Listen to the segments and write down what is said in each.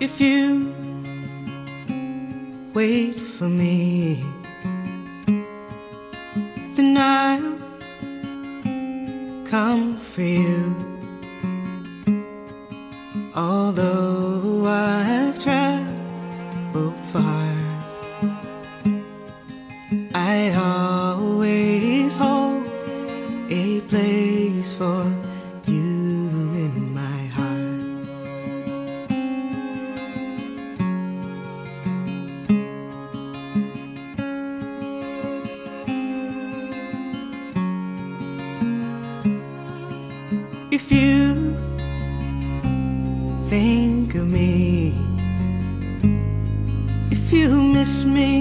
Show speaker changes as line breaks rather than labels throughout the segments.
If you wait for me, then I'll come for you. Although I've traveled far, If you think of me, if you miss me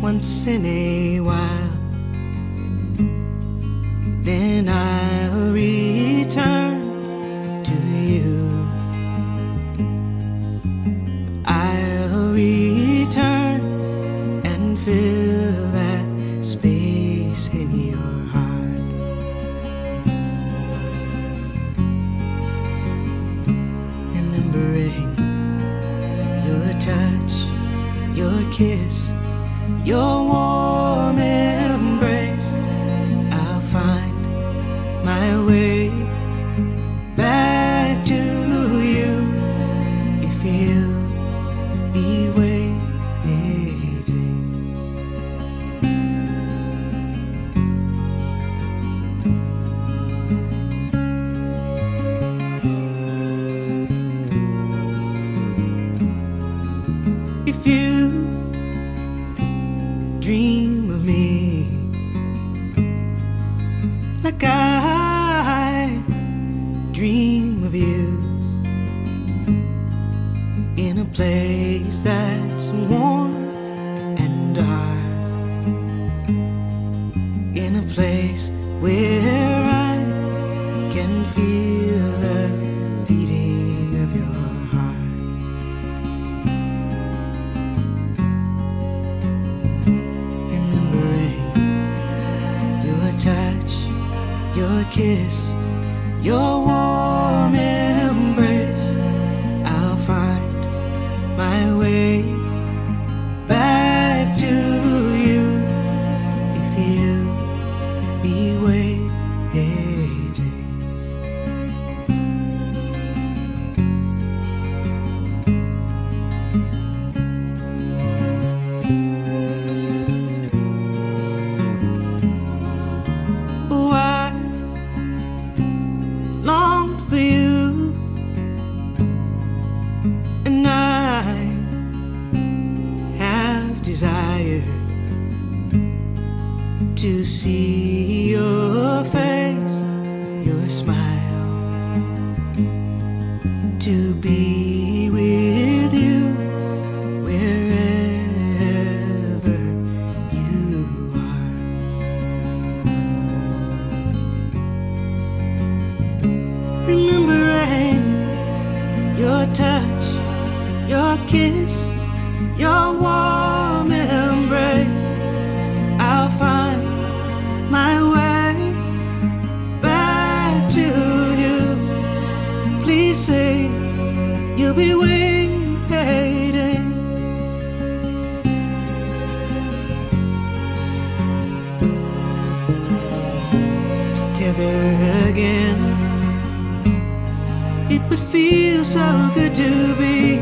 once in a while, then I'll return to you. I'll return and fill your warm dream of me. Like I dream of you. In a place that's warm and dark, in a place where I can feel the your kiss, your warm embrace. I'll find my way desired to see your face, your smile, to be with you wherever you are. remembering your touch, your kiss, your warm You'll be waiting. Together again. It would feel so good to be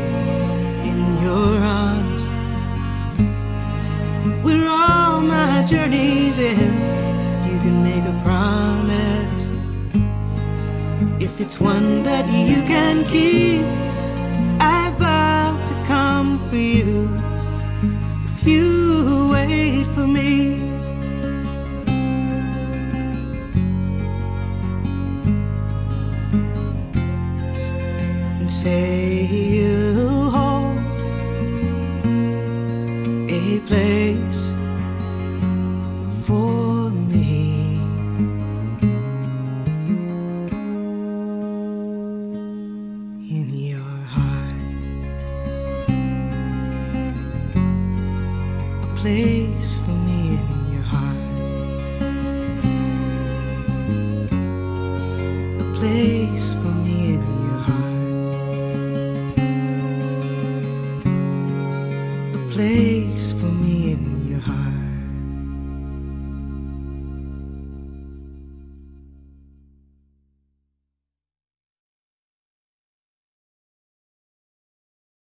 in your arms. Where all my journeys end. You can make a promise. If it's one that you can keep, I vow to come for you. If you wait for me. and say you hold a place place for me in your heart, a place for me